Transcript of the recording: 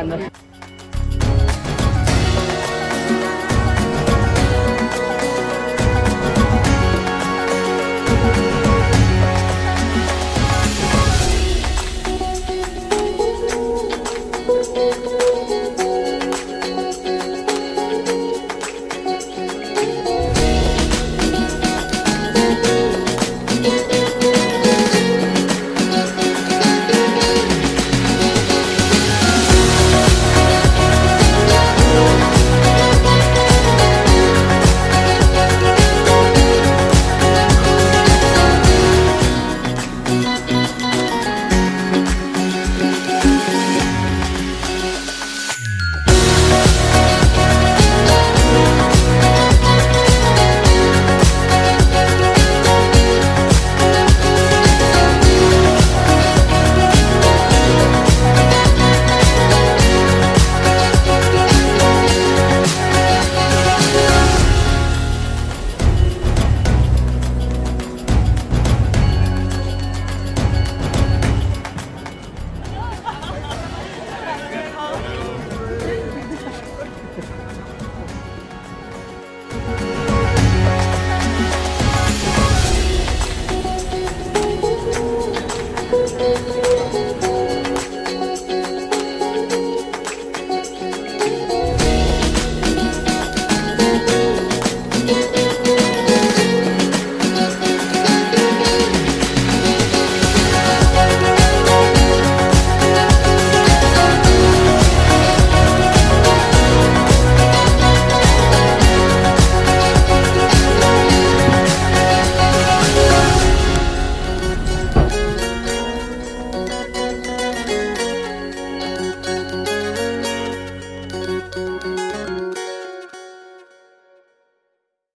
cuando...